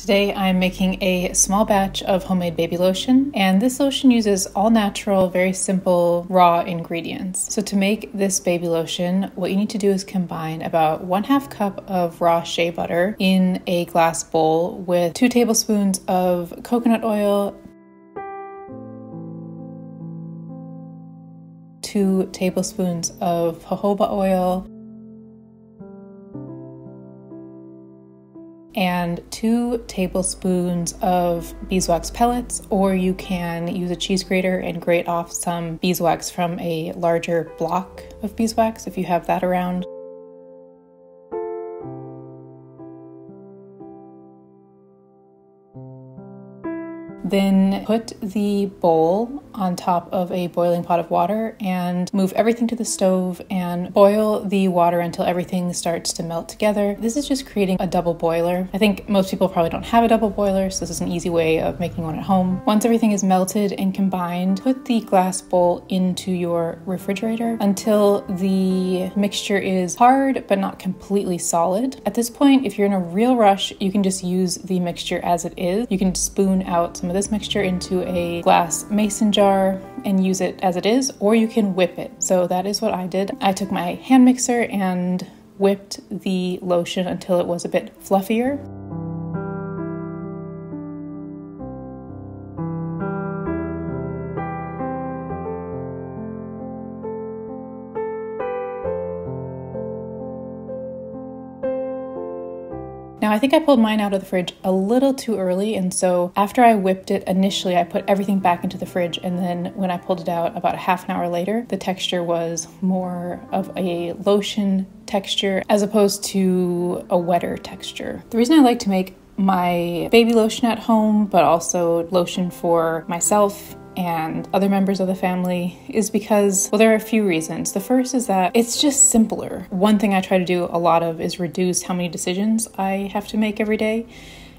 Today I'm making a small batch of homemade baby lotion and this lotion uses all natural, very simple raw ingredients. So to make this baby lotion, what you need to do is combine about one half cup of raw shea butter in a glass bowl with two tablespoons of coconut oil, two tablespoons of jojoba oil, and two tablespoons of beeswax pellets, or you can use a cheese grater and grate off some beeswax from a larger block of beeswax if you have that around. Then put the bowl on top of a boiling pot of water and move everything to the stove and boil the water until everything starts to melt together. This is just creating a double boiler. I think most people probably don't have a double boiler, so this is an easy way of making one at home. Once everything is melted and combined, put the glass bowl into your refrigerator until the mixture is hard but not completely solid. At this point, if you're in a real rush, you can just use the mixture as it is. You can spoon out some of this mixture into a glass mason jar jar and use it as it is, or you can whip it. So that is what I did. I took my hand mixer and whipped the lotion until it was a bit fluffier. Now, I think I pulled mine out of the fridge a little too early, and so after I whipped it initially, I put everything back into the fridge, and then when I pulled it out about a half an hour later, the texture was more of a lotion texture as opposed to a wetter texture. The reason I like to make my baby lotion at home, but also lotion for myself and other members of the family is because, well, there are a few reasons. The first is that it's just simpler. One thing I try to do a lot of is reduce how many decisions I have to make every day.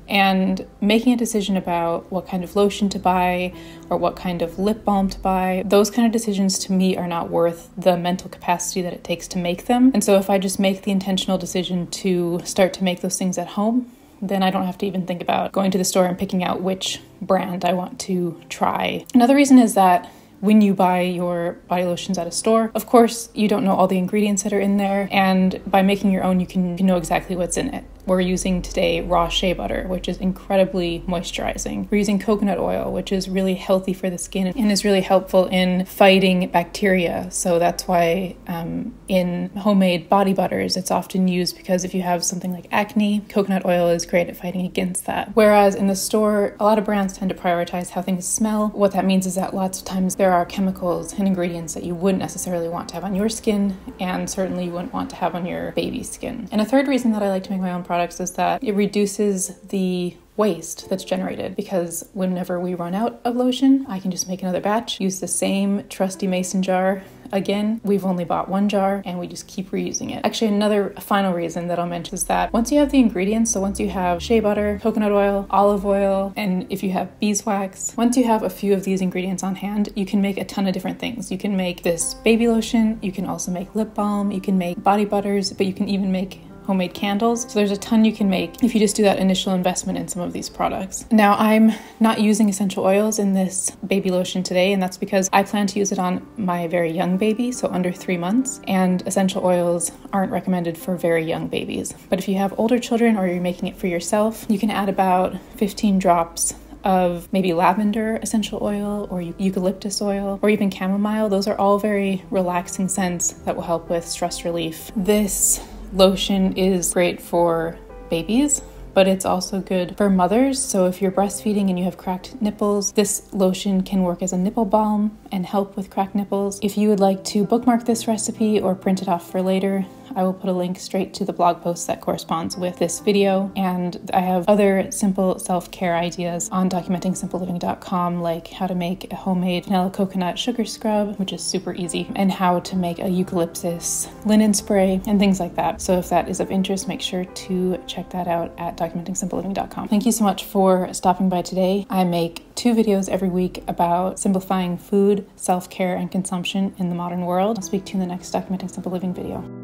And making a decision about what kind of lotion to buy or what kind of lip balm to buy, those kind of decisions to me are not worth the mental capacity that it takes to make them. And so if I just make the intentional decision to start to make those things at home, then I don't have to even think about going to the store and picking out which brand I want to try. Another reason is that when you buy your body lotions at a store. Of course, you don't know all the ingredients that are in there, and by making your own, you can, know exactly what's in it. We're using today raw shea butter, which is incredibly moisturizing. We're using coconut oil, which is really healthy for the skin and is really helpful in fighting bacteria. So that's why um, in homemade body butters, it's often used because if you have something like acne, coconut oil is great at fighting against that. Whereas in the store, a lot of brands tend to prioritize how things smell. What that means is that lots of times there are chemicals and ingredients that you wouldn't necessarily want to have on your skin, and certainly you wouldn't want to have on your baby's skin. And a third reason that I like to make my own products is that it reduces the waste that's generated because whenever we run out of lotion, I can just make another batch, use the same trusty mason jar. Again, we've only bought one jar and we just keep reusing it. Actually, another final reason that I'll mention is that once you have the ingredients, so once you have shea butter, coconut oil, olive oil, and if you have beeswax, once you have a few of these ingredients on hand, you can make a ton of different things. You can make this baby lotion, you can also make lip balm, you can make body butters, but you can even make homemade candles. So there's a ton you can make if you just do that initial investment in some of these products. Now, I'm not using essential oils in this baby lotion today, and that's because I plan to use it on my very young baby, so under three months, and essential oils aren't recommended for very young babies. But if you have older children or you're making it for yourself, you can add about 15 drops of maybe lavender essential oil or eucalyptus oil or even chamomile. Those are all very relaxing scents that will help with stress relief. This Lotion is great for babies, but it's also good for mothers. So if you're breastfeeding and you have cracked nipples, this lotion can work as a nipple balm and help with cracked nipples. If you would like to bookmark this recipe or print it off for later, I will put a link straight to the blog post that corresponds with this video. And I have other simple self care ideas on documentingsimpleliving.com, like how to make a homemade vanilla coconut sugar scrub, which is super easy, and how to make a eucalyptus linen spray, and things like that. So if that is of interest, make sure to check that out at documentingsimpleliving.com. Thank you so much for stopping by today. I make two videos every week about simplifying food, self care, and consumption in the modern world. I'll speak to you in the next Documenting Simple Living video.